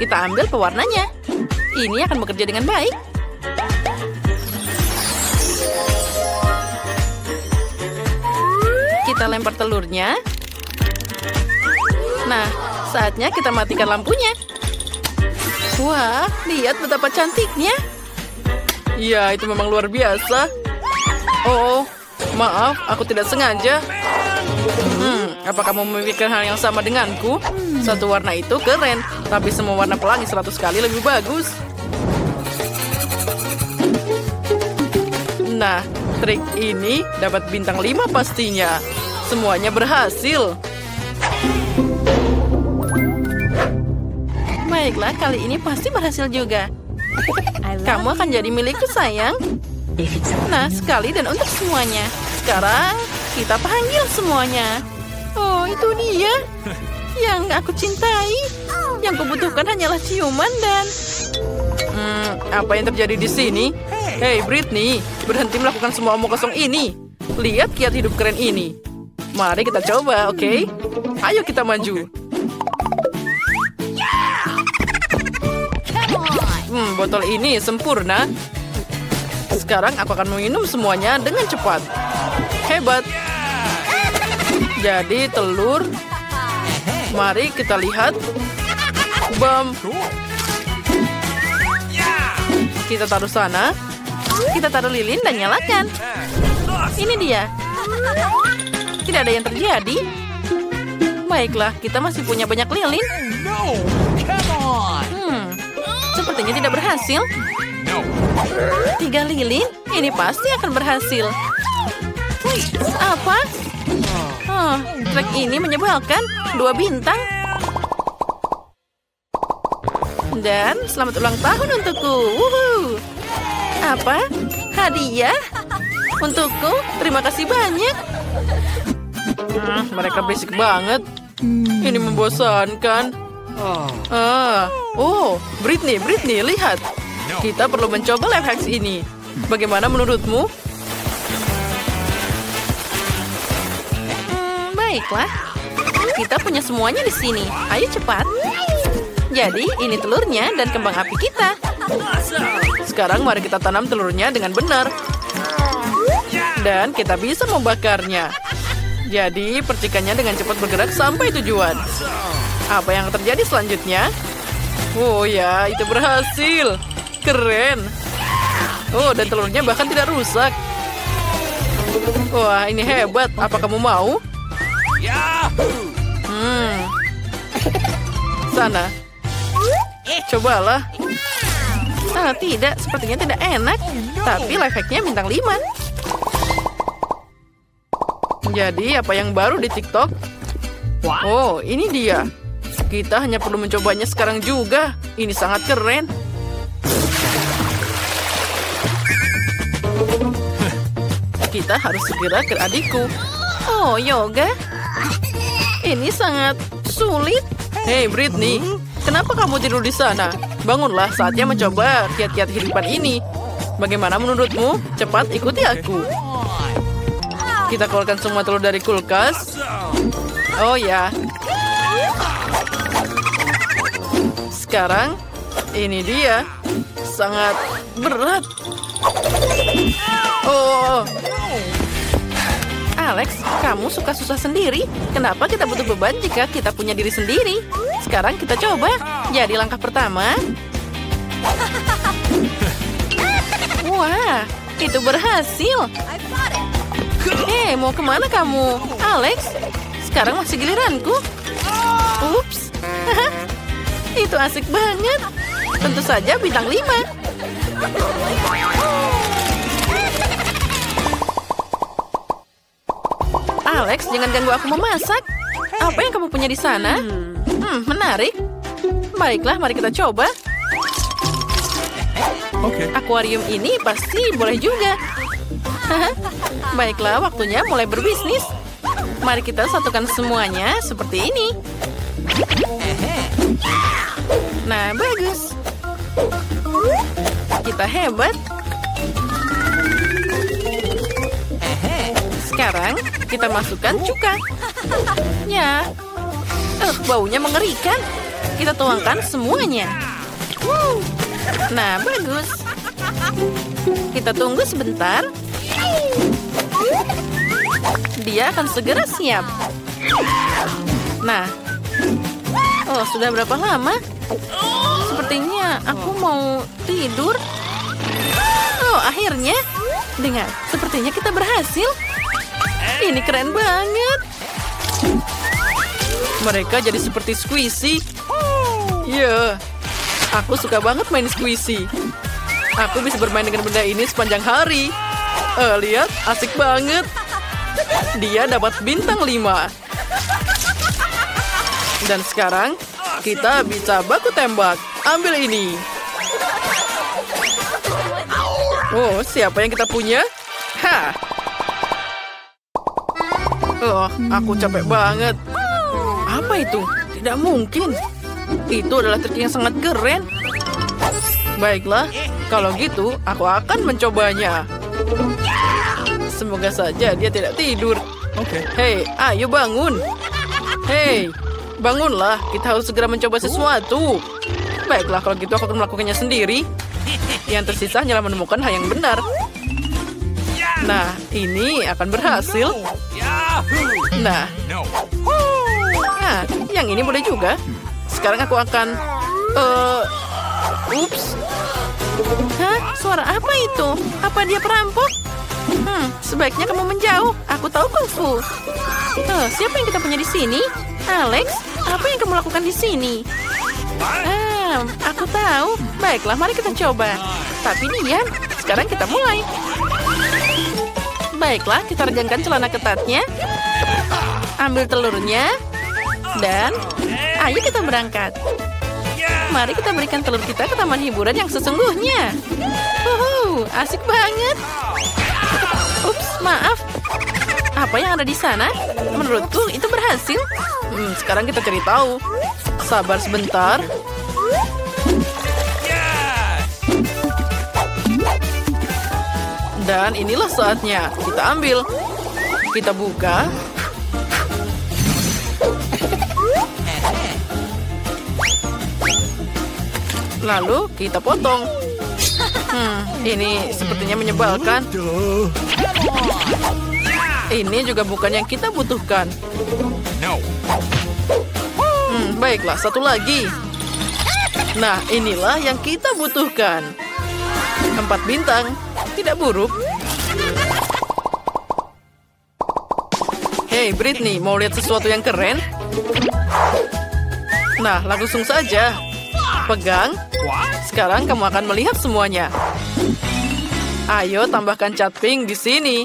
kita ambil pewarnanya. Ini akan bekerja dengan baik. Kita lempar telurnya. Nah, saatnya kita matikan lampunya. Wah, lihat betapa cantiknya. Ya, itu memang luar biasa. Oh, maaf, aku tidak sengaja. Hmm, apa kamu memikirkan hal yang sama denganku? Satu warna itu keren, tapi semua warna pelangi 100 kali lebih bagus. Nah, trik ini dapat bintang 5 pastinya. Semuanya berhasil. Baiklah, kali ini pasti berhasil juga. Kamu akan jadi milikku, sayang. Nah, sekali dan untuk semuanya. Sekarang, kita panggil semuanya. Oh, itu dia. Yang aku cintai. Yang kubutuhkan hanyalah ciuman dan... Hmm, apa yang terjadi di sini? Hey, Britney, berhenti melakukan semua omong kosong ini. Lihat kiat hidup keren ini. Mari kita coba, oke? Okay? Ayo kita maju. Hmm, botol ini sempurna. Sekarang aku akan meminum semuanya dengan cepat. Hebat. Jadi telur. Mari kita lihat. Bam. Kita taruh sana. Kita taruh lilin dan nyalakan. Ini dia. Tidak ada yang terjadi. Baiklah, kita masih punya banyak lilin. Hmm, sepertinya tidak berhasil. Tiga lilin? Ini pasti akan berhasil. Apa? Oh, trek ini menyebalkan. Dua bintang. Dan selamat ulang tahun untukku. Woohoo. Apa? Hadiah? Untukku? Terima kasih banyak. Hmm, mereka berisik banget. Ini membosankan. Ah, oh, Britney, Britney, lihat. Kita perlu mencoba life hacks ini. Bagaimana menurutmu? Baiklah. Kita punya semuanya di sini. Ayo cepat. Jadi, ini telurnya dan kembang api kita. Sekarang mari kita tanam telurnya dengan benar. Dan kita bisa membakarnya. Jadi, percikannya dengan cepat bergerak sampai tujuan. Apa yang terjadi selanjutnya? Oh ya, itu berhasil. Keren. Oh, dan telurnya bahkan tidak rusak. Wah, ini hebat. Apa kamu mau? Hmm. Sana. Cobalah. Ah, tidak. Sepertinya tidak enak. Tapi life hack-nya bintang 5. Jadi, apa yang baru di TikTok? Oh, ini dia. Kita hanya perlu mencobanya sekarang juga. Ini sangat keren. Kita harus segera ke adikku. Oh, yoga. Ini sangat sulit. Hei, Britney. Kenapa kamu tidur di sana? Bangunlah, saatnya mencoba kiat-kiat kehidupan ini. Bagaimana menurutmu? Cepat ikuti aku. Kita keluarkan semua telur dari kulkas. Oh ya. Sekarang, ini dia. Sangat berat. Oh. Alex, kamu suka susah sendiri. Kenapa kita butuh beban jika kita punya diri sendiri? Sekarang kita coba. Jadi langkah pertama. Wah, itu berhasil. Hei, mau ke mana kamu? Alex, sekarang masih giliranku. Ups. itu asik banget. Tentu saja bintang 5. Alex, jangan ganggu aku memasak. Apa yang kamu punya di sana? Hmm, menarik. Baiklah, mari kita coba. Okay. Akuarium ini pasti boleh juga. Baiklah, waktunya mulai berbisnis. Mari kita satukan semuanya seperti ini. Nah, bagus. Kita hebat. Sekarang kita masukkan cuka. Ya. Eh, baunya mengerikan. kita tuangkan semuanya. Nah, bagus. Kita tunggu sebentar. Dia akan segera siap. Nah, oh sudah berapa lama? Sepertinya aku mau tidur. Oh, akhirnya. Dengar, sepertinya kita berhasil. Ini keren banget. Mereka jadi seperti squishy. Ya, aku suka banget main squishy. Aku bisa bermain dengan benda ini sepanjang hari. Uh, lihat, asik banget. Dia dapat bintang 5. Dan sekarang, kita bisa baku tembak. Ambil ini. Oh, siapa yang kita punya? Oh, aku capek banget. Apa itu? Tidak mungkin. Itu adalah trik yang sangat keren. Baiklah, kalau gitu aku akan mencobanya. Semoga saja dia tidak tidur. Oke. Okay. Hei, ayo bangun. Hei, bangunlah. Kita harus segera mencoba sesuatu. Baiklah, kalau gitu aku akan melakukannya sendiri. Yang tersisa hanyalah menemukan hal yang benar. Nah, ini akan berhasil. Nah, nah, yang ini boleh juga. Sekarang aku akan... Uh, ups. Hah? Suara apa itu? Apa dia perampok? Hmm, sebaiknya kamu menjauh. Aku tahu kungfu. Uh, siapa yang kita punya di sini? Alex, apa yang kamu lakukan di sini? Ah, aku tahu. Baiklah, mari kita coba. Tapi diam. Sekarang kita mulai. Baiklah, kita regangkan celana ketatnya. Ambil telurnya. Dan ayo kita berangkat. Mari kita berikan telur kita ke taman hiburan yang sesungguhnya. Uhuh, asik banget. Ups, maaf. Apa yang ada di sana? Menurutku itu berhasil. Hmm, sekarang kita cari tahu. Sabar sebentar. Dan inilah saatnya. Kita ambil. Kita buka. Lalu kita potong. Hmm, ini sepertinya menyebalkan. Ini juga bukan yang kita butuhkan. Hmm, baiklah, satu lagi. Nah, inilah yang kita butuhkan. Empat bintang. Tidak buruk. Hey, Britney, mau lihat sesuatu yang keren? Nah, langsung saja. Pegang. Sekarang kamu akan melihat semuanya. Ayo tambahkan cat pink di sini.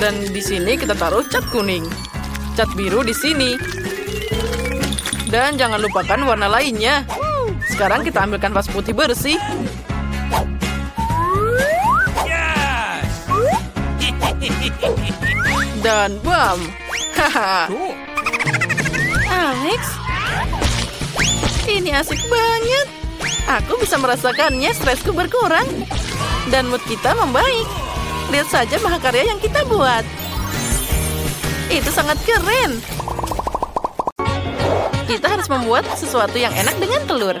Dan di sini kita taruh cat kuning. Cat biru di sini. Dan jangan lupakan warna lainnya. Sekarang kita ambilkan vas putih bersih. Dan bam. Haha. Alex, ini asik banget. Aku bisa merasakannya stresku berkurang. Dan mood kita membaik. Lihat saja mahakarya yang kita buat. Itu sangat keren. Kita harus membuat sesuatu yang enak dengan telur.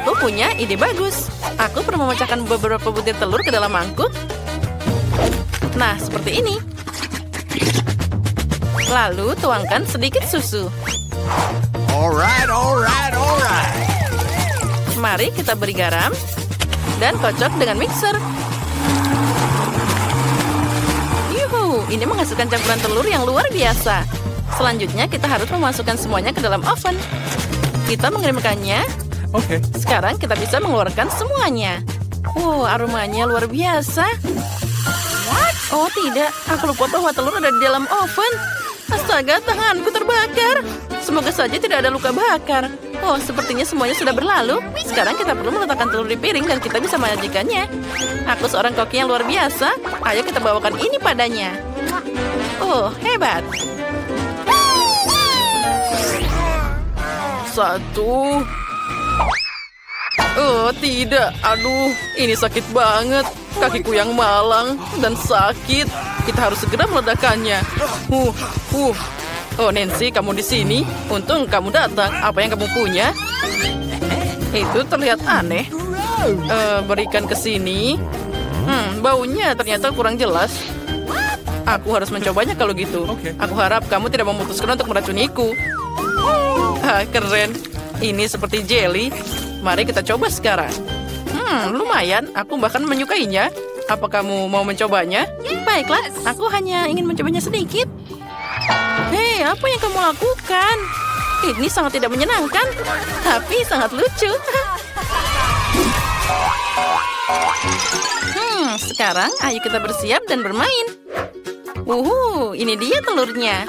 Aku punya ide bagus. Aku perlu memecahkan beberapa butir telur ke dalam mangkuk. Nah, seperti ini. Lalu tuangkan sedikit susu. Alright, alright, alright. Mari kita beri garam dan kocok dengan mixer. Yuhu, ini menghasilkan campuran telur yang luar biasa. Selanjutnya kita harus memasukkan semuanya ke dalam oven. Kita mengirimkannya. Oke. Okay. Sekarang kita bisa mengeluarkan semuanya. Wow, aromanya luar biasa. What? Oh tidak, aku lupa bahwa telur ada di dalam oven. Astaga, tanganku terbakar. Semoga saja tidak ada luka bakar. Oh, sepertinya semuanya sudah berlalu. Sekarang kita perlu meletakkan telur di piring dan kita bisa menyajikannya. Aku seorang koki yang luar biasa. Ayo kita bawakan ini padanya. Oh, hebat. Satu. Oh, tidak. Aduh, ini sakit banget. Kakiku yang malang dan sakit. Kita harus segera meledakannya. Huh, huh. Oh, Nancy, kamu di sini. Untung kamu datang. Apa yang kamu punya? Itu terlihat aneh. Eh, berikan ke sini. Hmm, baunya ternyata kurang jelas. Aku harus mencobanya kalau gitu. Aku harap kamu tidak memutuskan untuk meracuniku. Ah, keren. Ini seperti jelly. Mari kita coba sekarang. Hmm, lumayan. Aku bahkan menyukainya. Apa kamu mau mencobanya? Baiklah, aku hanya ingin mencobanya sedikit. Hei, apa yang kamu lakukan? Ini sangat tidak menyenangkan, tapi sangat lucu. hmm, sekarang ayo kita bersiap dan bermain. Uhu, ini dia telurnya.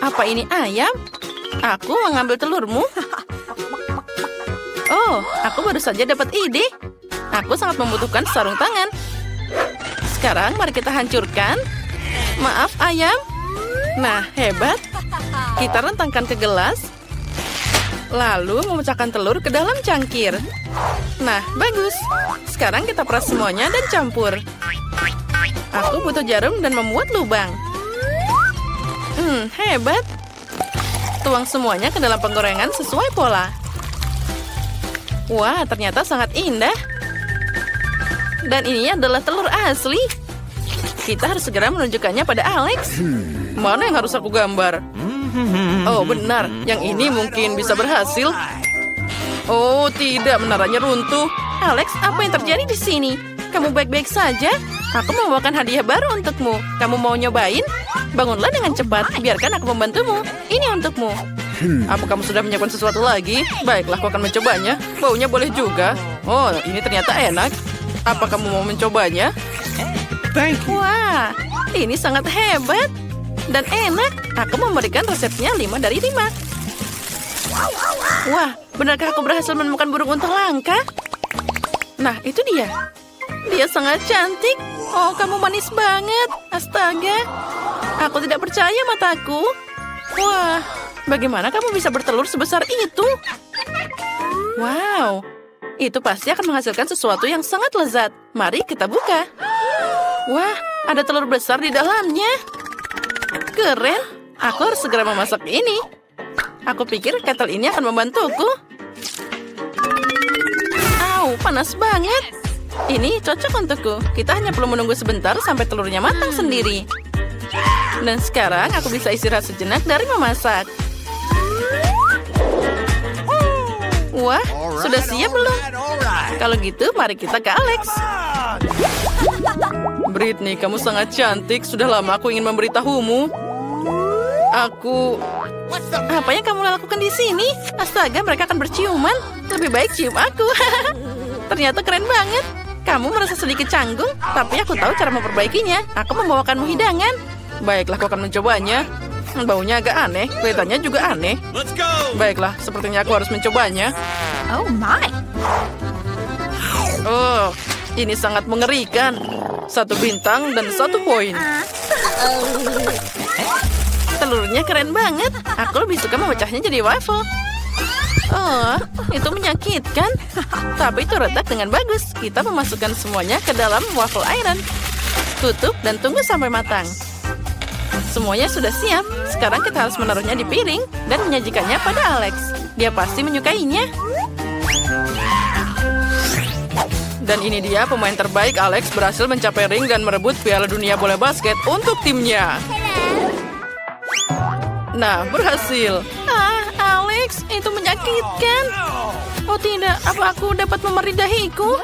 Apa ini ayam? Aku mengambil telurmu. Oh, aku baru saja dapat ide. Aku sangat membutuhkan sarung tangan. Sekarang mari kita hancurkan. Maaf, ayam. Nah, hebat. Kita rentangkan ke gelas. Lalu memecahkan telur ke dalam cangkir. Nah, bagus. Sekarang kita peras semuanya dan campur. Aku butuh jarum dan membuat lubang. Hmm, hebat. Tuang semuanya ke dalam penggorengan sesuai pola. Wah, ternyata sangat indah. Dan ini adalah telur asli. Kita harus segera menunjukkannya pada Alex. Mana yang harus aku gambar? Oh, benar. Yang ini mungkin bisa berhasil. Oh, tidak. Menaranya runtuh. Alex, apa yang terjadi di sini? Kamu baik-baik saja? Aku membawakan hadiah baru untukmu. Kamu mau nyobain? Bangunlah dengan cepat. Biarkan aku membantumu. Ini untukmu. Apa kamu sudah menyiapkan sesuatu lagi? Baiklah, aku akan mencobanya. Baunya boleh juga. Oh, ini ternyata enak. Apa kamu mau mencobanya? Thank you. Wah, ini sangat hebat dan enak. Aku memberikan resepnya 5 dari 5. Wah, benarkah aku berhasil menemukan burung unta langka? Nah, itu dia. Dia sangat cantik. Oh, kamu manis banget. Astaga. Aku tidak percaya mataku. Wah, bagaimana kamu bisa bertelur sebesar itu? Wow, itu pasti akan menghasilkan sesuatu yang sangat lezat. Mari kita buka. Wah, ada telur besar di dalamnya. Keren. Aku harus segera memasak ini. Aku pikir kettle ini akan membantuku. Au, panas banget. Ini cocok untukku. Kita hanya perlu menunggu sebentar sampai telurnya matang sendiri. Dan sekarang aku bisa istirahat sejenak dari memasak. Wah, sudah siap belum? Kalau gitu, mari kita ke Alex. Britney, kamu sangat cantik. Sudah lama aku ingin memberitahumu. Aku... Apa yang kamu lakukan di sini? Astaga, mereka akan berciuman. Lebih baik cium aku. Ternyata keren banget. Kamu merasa sedikit canggung, tapi aku tahu cara memperbaikinya. Aku membawakanmu hidangan. Baiklah, aku akan mencobanya. Baunya agak aneh, kelihatannya juga aneh. Let's go. Baiklah, sepertinya aku harus mencobanya. Oh my. Oh, ini sangat mengerikan. Satu bintang dan satu poin. Telurnya keren banget. Aku lebih suka memecahnya jadi waffle. Oh, itu menyakitkan. Tapi itu retak dengan bagus. Kita memasukkan semuanya ke dalam waffle iron. Tutup dan tunggu sampai matang. Semuanya sudah siap. Sekarang kita harus menaruhnya di piring dan menyajikannya pada Alex. Dia pasti menyukainya. Dan ini dia pemain terbaik Alex berhasil mencapai ring dan merebut Piala Dunia Bola Basket untuk timnya. Nah, berhasil. Ah, Alex, itu menyakitkan. Oh tidak, apa aku dapat memeri dahiku?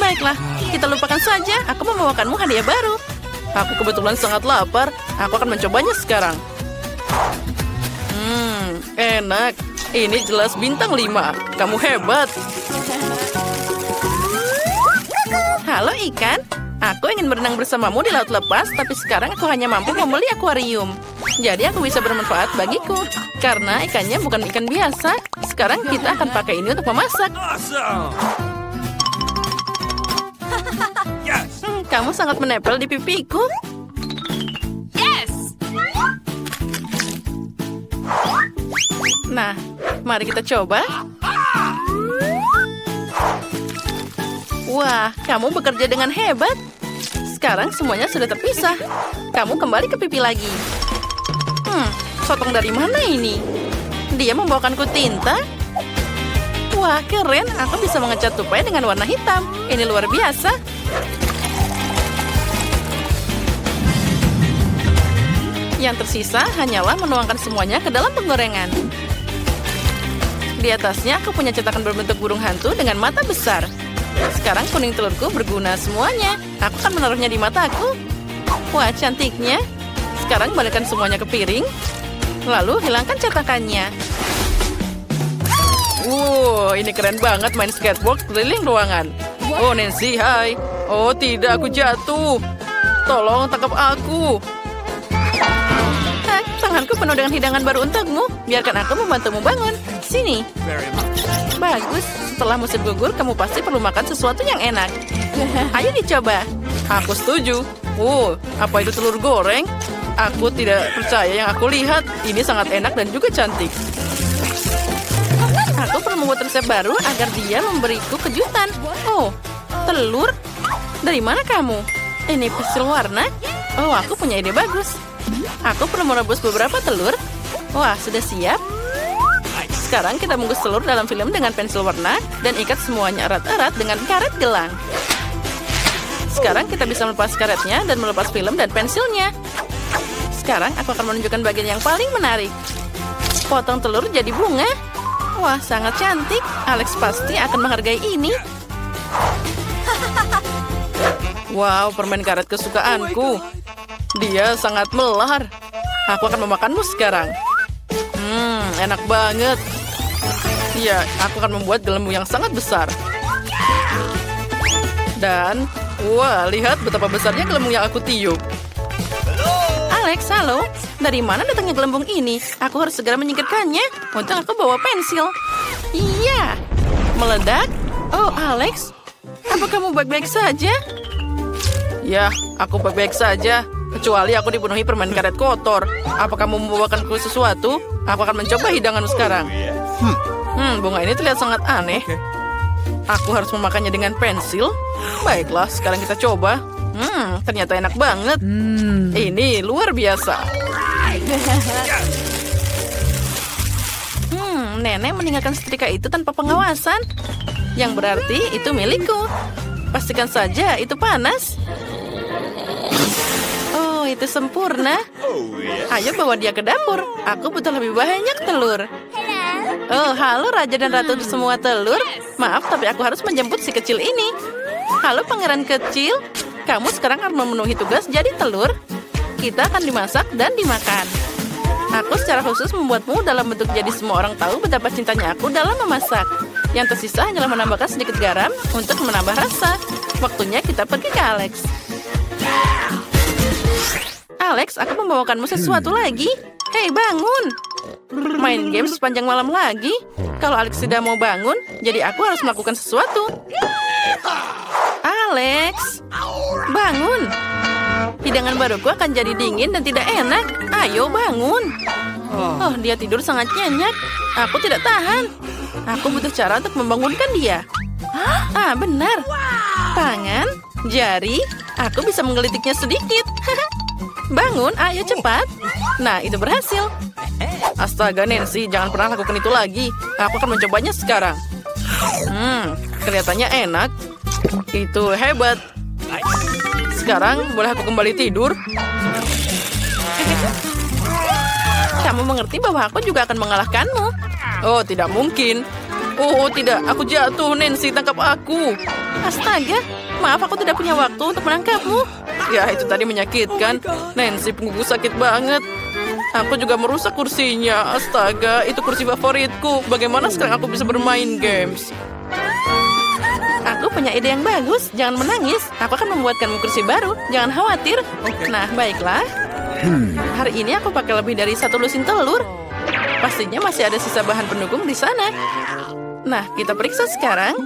Baiklah, kita lupakan saja. Aku membawakanmu hadiah baru. Aku kebetulan sangat lapar. Aku akan mencobanya sekarang. Hmm, enak. Ini jelas bintang 5. Kamu hebat. Halo ikan, aku ingin berenang bersamamu di laut lepas, tapi sekarang aku hanya mampu membeli akuarium. Jadi aku bisa bermanfaat bagiku. Karena ikannya bukan ikan biasa. Sekarang kita akan pakai ini untuk memasak. Kamu sangat menempel di pipiku. Yes. Nah, mari kita coba. Wah, kamu bekerja dengan hebat. Sekarang semuanya sudah terpisah. Kamu kembali ke pipi lagi. Hmm, Sotong dari mana ini? Dia membawakanku tinta? Wah, keren. Aku bisa mengecat tupai dengan warna hitam. Ini luar biasa. Yang tersisa hanyalah menuangkan semuanya ke dalam penggorengan. Di atasnya aku punya cetakan berbentuk burung hantu dengan mata besar. Sekarang kuning telurku berguna semuanya. Aku akan menaruhnya di mataku. Wah, cantiknya. Sekarang balikkan semuanya ke piring. Lalu hilangkan cetakannya. Wow, ini keren banget main skateboard keliling ruangan. Oh, Nancy, hai. Oh, tidak, aku jatuh. Tolong tangkap aku. Hah, tanganku penuh dengan hidangan baru untukmu. Biarkan aku membantumu bangun. Sini. Bagus. Setelah musim gugur, kamu pasti perlu makan sesuatu yang enak. Ayo dicoba. Aku setuju. Oh, apa itu telur goreng? Aku tidak percaya yang aku lihat. Ini sangat enak dan juga cantik. Aku perlu membuat resep baru agar dia memberiku kejutan. Oh, telur? Dari mana kamu? Ini pensil warna? Oh, aku punya ide bagus. Aku perlu merebus beberapa telur. Wah, sudah siap. Sekarang kita bungkus telur dalam film dengan pensil warna dan ikat semuanya erat-erat dengan karet gelang. Sekarang kita bisa melepas karetnya dan melepas film dan pensilnya. Sekarang aku akan menunjukkan bagian yang paling menarik. Potong telur jadi bunga. Wah, sangat cantik. Alex pasti akan menghargai ini. Wow, permen karet kesukaanku. Dia sangat melar. Aku akan memakanmu sekarang. Hmm, enak banget. Ya, aku akan membuat gelembung yang sangat besar. Dan, wah, lihat betapa besarnya gelembung yang aku tiup. Alex, halo. Dari mana datangnya gelembung ini? Aku harus segera menyingkirkannya. Untung aku bawa pensil. Iya. Meledak? Oh, Alex. Apa kamu baik-baik saja? Ya, aku baik-baik saja. Kecuali aku dipenuhi permen karet kotor. Apa kamu membawakanku sesuatu? Aku akan mencoba hidanganmu sekarang. Hmm, bunga ini terlihat sangat aneh. Aku harus memakannya dengan pensil. Baiklah, sekarang kita coba. Hmm, ternyata enak banget. Ini luar biasa. Hmm, nenek meninggalkan setrika itu tanpa pengawasan. Yang berarti itu milikku. Pastikan saja itu panas. Oh, itu sempurna. Ayo bawa dia ke dapur. Aku butuh lebih banyak telur. Oh, halo Raja dan Ratu semua telur. Maaf, tapi aku harus menjemput si kecil ini. Halo pangeran kecil. Kamu sekarang akan memenuhi tugas jadi telur. Kita akan dimasak dan dimakan. Aku secara khusus membuatmu dalam bentuk jadi semua orang tahu betapa cintanya aku dalam memasak. Yang tersisa hanyalah menambahkan sedikit garam untuk menambah rasa. Waktunya kita pergi ke Alex. Alex, aku membawakanmu sesuatu lagi. Hei, bangun! Main game sepanjang malam lagi. Kalau Alex tidak mau bangun, jadi aku harus melakukan sesuatu. Alex, bangun! Hidangan baruku akan jadi dingin dan tidak enak. Ayo bangun! Oh, dia tidur sangat nyenyak. Aku tidak tahan. Aku butuh cara untuk membangunkan dia. Ah, benar. Tangan, jari, aku bisa menggelitiknya sedikit. Bangun, ayo cepat. Nah, itu berhasil. Astaga, Nancy, jangan pernah lakukan itu lagi. Aku akan mencobanya sekarang. Hmm, kelihatannya enak. Itu hebat. Sekarang, boleh aku kembali tidur? Kamu mengerti bahwa aku juga akan mengalahkanmu. Oh, tidak mungkin. Oh, tidak. Aku jatuh, Nancy. Tangkap aku. Astaga. Maaf, aku tidak punya waktu untuk menangkapmu. Ya, itu tadi menyakitkan. Nancy, punggungku sakit banget. Aku juga merusak kursinya. Astaga, itu kursi favoritku. Bagaimana sekarang aku bisa bermain games? Aku punya ide yang bagus. Jangan menangis. Aku akan membuatkanmu kursi baru. Jangan khawatir. Nah, baiklah. Hari ini aku pakai lebih dari satu lusin telur. Pastinya masih ada sisa bahan pendukung di sana. Nah, kita periksa sekarang.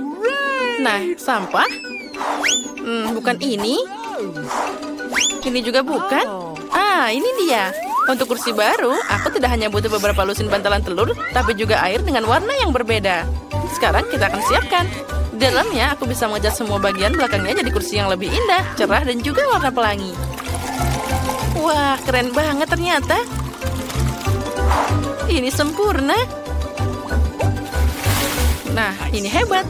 Nah, sampah. Hmm, bukan ini. Ini juga bukan. Ah, ini dia. Untuk kursi baru, aku tidak hanya butuh beberapa lusin bantalan telur, tapi juga air dengan warna yang berbeda. Sekarang kita akan siapkan. Di dalamnya, aku bisa mengecat semua bagian belakangnya jadi kursi yang lebih indah, cerah, dan juga warna pelangi. Wah, keren banget ternyata. Ini sempurna. Nah, ini hebat.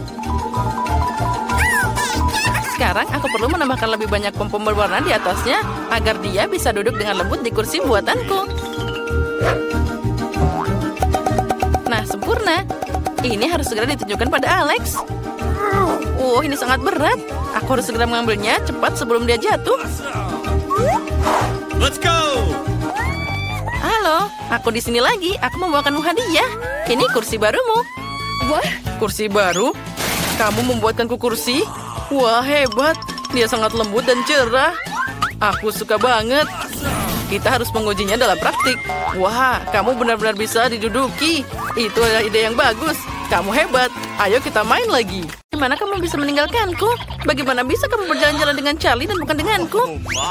Sekarang aku perlu menambahkan lebih banyak pom-pom berwarna di atasnya agar dia bisa duduk dengan lembut di kursi buatanku. Nah, sempurna. Ini harus segera ditunjukkan pada Alex. Oh, ini sangat berat. Aku harus segera mengambilnya cepat sebelum dia jatuh. Let's go! Halo, aku di sini lagi. Aku membawakanmu hadiah. Ini kursi barumu. What? Kursi baru? Kamu membuatkanku kursi? Wah, hebat. Dia sangat lembut dan cerah. Aku suka banget. Kita harus mengujinya dalam praktik. Wah, kamu benar-benar bisa diduduki. Itu adalah ide yang bagus. Kamu hebat. Ayo kita main lagi. Gimana kamu bisa meninggalkanku? Bagaimana bisa kamu berjalan-jalan dengan Charlie dan bukan denganku?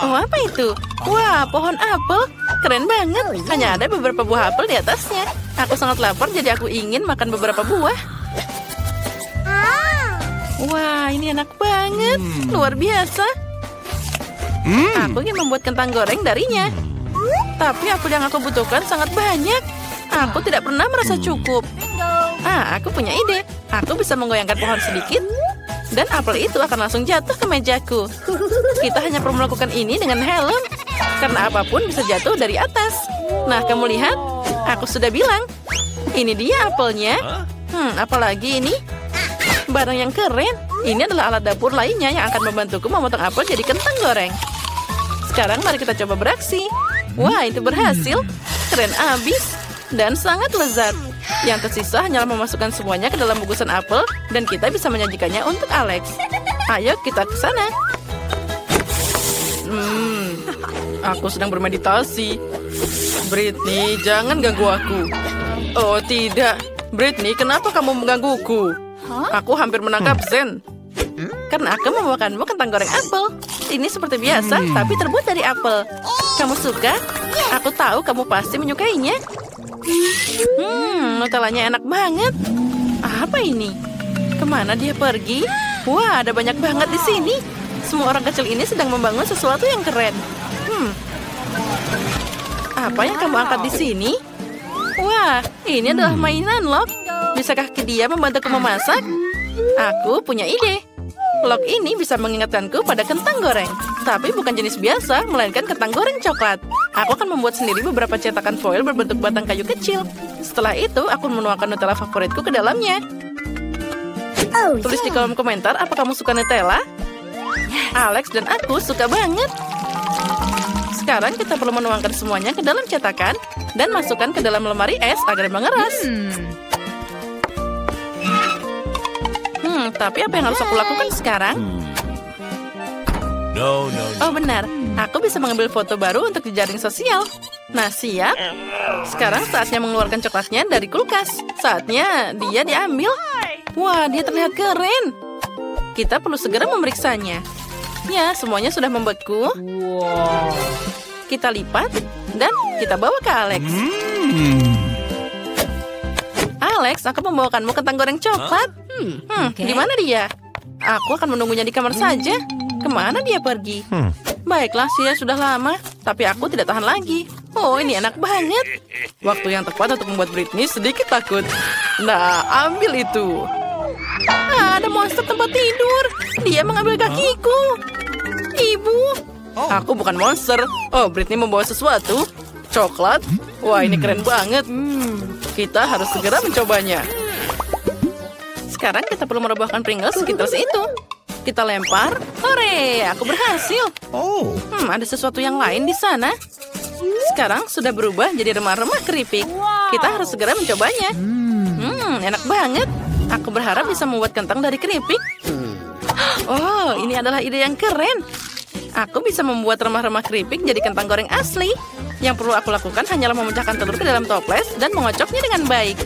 Oh, apa itu? Wah, pohon apel. Keren banget. Hanya ada beberapa buah apel di atasnya. Aku sangat lapar, jadi aku ingin makan beberapa buah. Wah, ini enak banget. Luar biasa. Aku ingin membuat kentang goreng darinya. Tapi apel yang aku butuhkan sangat banyak. Aku tidak pernah merasa cukup. Ah, aku punya ide. Aku bisa menggoyangkan pohon sedikit. Dan apel itu akan langsung jatuh ke mejaku. Kita hanya perlu melakukan ini dengan helm. Karena apa pun bisa jatuh dari atas. Nah, kamu lihat? Aku sudah bilang. Ini dia apelnya. Hmm, apalagi ini? Barang yang keren. Ini adalah alat dapur lainnya yang akan membantuku memotong apel jadi kentang goreng. Sekarang mari kita coba beraksi. Wah, itu berhasil. Keren abis. Dan sangat lezat. Yang tersisa hanyalah memasukkan semuanya ke dalam bungkusan apel dan kita bisa menyajikannya untuk Alex. Ayo kita ke sana. Hmm, aku sedang bermeditasi. Britney, jangan ganggu aku. Oh tidak, Britney, kenapa kamu menggangguku? Aku hampir menangkap Zen. Karena aku membawakanmu kentang goreng apel. Ini seperti biasa, tapi terbuat dari apel. Kamu suka? Aku tahu kamu pasti menyukainya. Hmm, nutellanya enak banget. Apa ini? Ke mana dia pergi? Wah, ada banyak banget di sini. Semua orang kecil ini sedang membangun sesuatu yang keren. Hmm. Apa yang kamu angkat di sini? Wah, ini adalah mainan loh. Bisakah dia membantuku memasak? Aku punya ide. Log ini bisa mengingatkanku pada kentang goreng. Tapi bukan jenis biasa, melainkan kentang goreng coklat. Aku akan membuat sendiri beberapa cetakan foil berbentuk batang kayu kecil. Setelah itu, aku menuangkan Nutella favoritku ke dalamnya. Tulis di kolom komentar apa kamu suka Nutella? Alex dan aku suka banget. Sekarang kita perlu menuangkan semuanya ke dalam cetakan dan masukkan ke dalam lemari es agar mengeras. Hmm, tapi apa yang harus aku lakukan sekarang? No, no, no. Oh benar, aku bisa mengambil foto baru untuk di jaring sosial. Nah siap. Sekarang saatnya mengeluarkan coklatnya dari kulkas. Saatnya dia diambil. Wah, dia terlihat keren. Kita perlu segera memeriksanya. Ya, semuanya sudah membeku. Kita lipat dan kita bawa ke Alex. Alex, aku membawakanmu kentang goreng coklat. Hmm, di mana dia? Aku akan menunggunya di kamar saja. Ke mana dia pergi? Baiklah, dia sudah lama, tapi aku tidak tahan lagi. Oh, ini enak banget. Waktu yang tepat untuk membuat Britney sedikit takut. Nah, ambil itu. Ah, ada monster tempat tidur. Dia mengambil kakiku. Ibu. Aku bukan monster. Oh, Britney membawa sesuatu. Coklat. Wah, ini keren banget. Kita harus segera mencobanya. Sekarang kita perlu merobohkan Pringles Skittles itu. Kita lempar. Hore, aku berhasil. Oh. Hmm, ada sesuatu yang lain di sana. Sekarang sudah berubah jadi remah-remah keripik. Kita harus segera mencobanya. Hmm, enak banget. Aku berharap bisa membuat kentang dari keripik. Oh, ini adalah ide yang keren. Aku bisa membuat remah-remah keripik jadi kentang goreng asli. Yang perlu aku lakukan hanyalah memecahkan telur ke dalam toples dan mengocoknya dengan baik.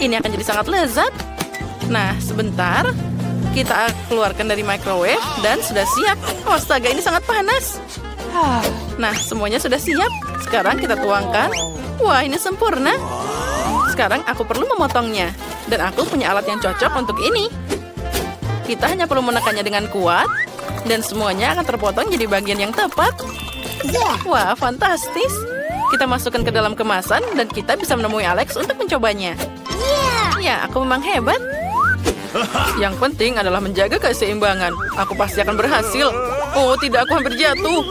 Ini akan jadi sangat lezat. Nah, sebentar. Kita keluarkan dari microwave dan sudah siap. Oh, astaga, ini sangat panas. Nah, semuanya sudah siap. Sekarang kita tuangkan. Wah, ini sempurna. Sekarang aku perlu memotongnya. Dan aku punya alat yang cocok untuk ini. Kita hanya perlu menekannya dengan kuat. Dan semuanya akan terpotong jadi bagian yang tepat. Wah, fantastis. Kita masukkan ke dalam kemasan dan kita bisa menemui Alex untuk mencobanya. Ya, aku memang hebat. Yang penting adalah menjaga keseimbangan. Aku pasti akan berhasil. Oh, tidak, aku hampir jatuh.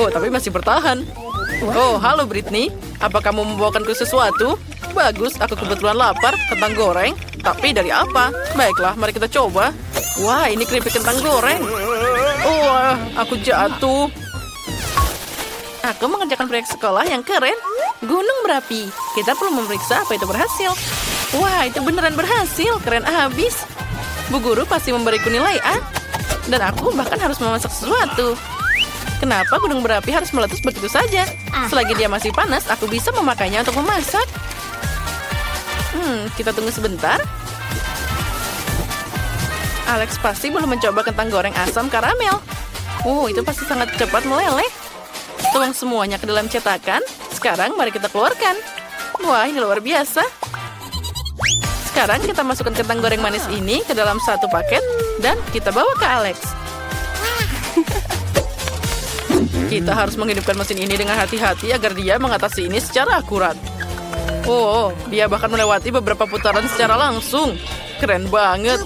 Oh, tapi masih bertahan. Oh, halo Britney. Apa kamu membawakanku sesuatu? Bagus, aku kebetulan lapar. Kentang goreng. Tapi dari apa? Baiklah, mari kita coba. Wah, ini keripik kentang goreng. Oh, aku jatuh. Aku mengerjakan proyek sekolah yang keren. Gunung berapi. Kita perlu memeriksa apa itu berhasil. Wah, itu beneran berhasil. Keren abis. Bu guru pasti memberiku nilai A. Dan aku bahkan harus memasak sesuatu. Kenapa gunung berapi harus meletus begitu saja? Selagi dia masih panas, aku bisa memakainya untuk memasak. Hmm, kita tunggu sebentar. Alex pasti belum mencoba kentang goreng asam karamel. Oh, itu pasti sangat cepat meleleh. Tuang semuanya ke dalam cetakan. Sekarang mari kita keluarkan. Wah, ini luar biasa. Sekarang kita masukkan kentang goreng manis ini ke dalam satu paket dan kita bawa ke Alex. Kita harus menghidupkan mesin ini dengan hati-hati agar dia mengatasi ini secara akurat. Oh, dia bahkan melewati beberapa putaran secara langsung. Keren banget.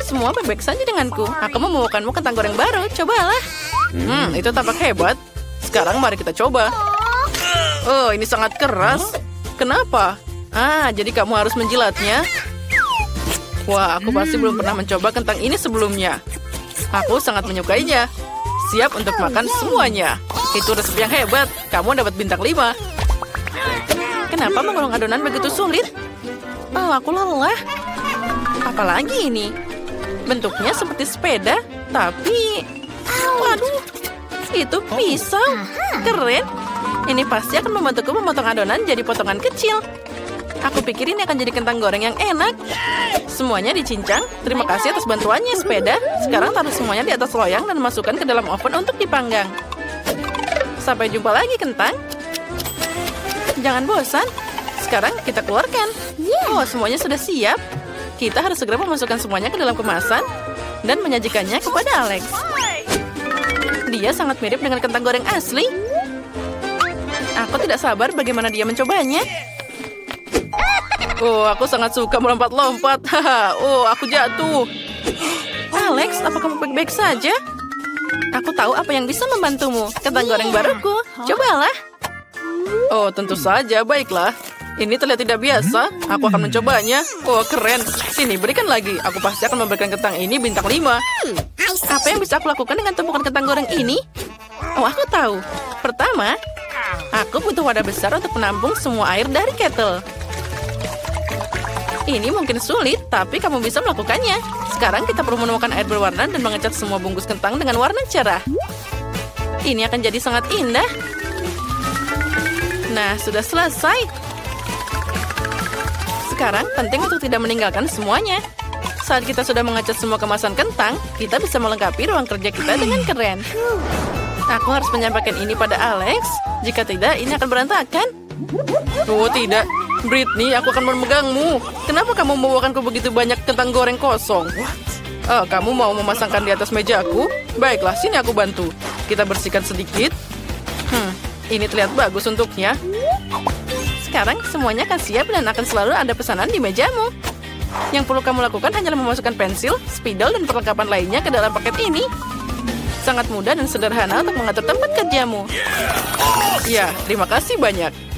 Semua baik-baik saja denganku. Aku membawakanmu kentang goreng baru. Cobalah. Hmm, itu tampak hebat. Sekarang mari kita coba. Oh, ini sangat keras. Kenapa? Ah, jadi kamu harus menjilatnya. Wah, aku pasti belum pernah mencoba kentang ini sebelumnya. Aku sangat menyukainya. Siap untuk makan semuanya. Itu resep yang hebat. Kamu dapat bintang 5. Kenapa mengulung adonan begitu sulit? Oh, aku lelah. Apalagi ini? Bentuknya seperti sepeda, tapi... Waduh, itu pisau. Keren. Ini pasti akan membantuku memotong adonan jadi potongan kecil. Aku pikir ini akan jadi kentang goreng yang enak. Semuanya dicincang. Terima kasih atas bantuannya, sepeda. Sekarang taruh semuanya di atas loyang dan masukkan ke dalam oven untuk dipanggang. Sampai jumpa lagi, kentang. Jangan bosan. Sekarang kita keluarkan. Oh, semuanya sudah siap. Kita harus segera memasukkan semuanya ke dalam kemasan dan menyajikannya kepada Alex. Dia sangat mirip dengan kentang goreng asli. Aku tidak sabar bagaimana dia mencobanya. Oh, aku sangat suka melompat-lompat. oh, aku jatuh. Alex, apa kamu baik-baik saja? Aku tahu apa yang bisa membantumu. Kentang goreng baruku. Cobalah. Oh, tentu saja. Baiklah. Ini terlihat tidak biasa. Aku akan mencobanya. Oh, keren. Sini, berikan lagi. Aku pasti akan memberikan kentang ini bintang 5. Apa yang bisa aku lakukan dengan tumpukan kentang goreng ini? Oh, aku tahu. Pertama, aku butuh wadah besar untuk menampung semua air dari kettle. Ini mungkin sulit, tapi kamu bisa melakukannya. Sekarang kita perlu menemukan air berwarna dan mengecat semua bungkus kentang dengan warna cerah. Ini akan jadi sangat indah. Nah, sudah selesai. Sekarang penting untuk tidak meninggalkan semuanya. Saat kita sudah mengecat semua kemasan kentang, kita bisa melengkapi ruang kerja kita dengan keren. Aku harus menyampaikan ini pada Alex. Jika tidak, ini akan berantakan. Oh, tidak. Britney, aku akan memegangmu. Kenapa kamu membawakanku begitu banyak kentang goreng kosong? Oh, kamu mau memasangkan di atas mejaku? Baiklah, sini aku bantu. Kita bersihkan sedikit. Hmm, ini terlihat bagus untuknya. Sekarang semuanya akan siap dan akan selalu ada pesanan di mejamu. Yang perlu kamu lakukan hanyalah memasukkan pensil, spidol, dan perlengkapan lainnya ke dalam paket ini. Sangat mudah dan sederhana untuk mengatur tempat kerjamu. Ya, terima kasih banyak.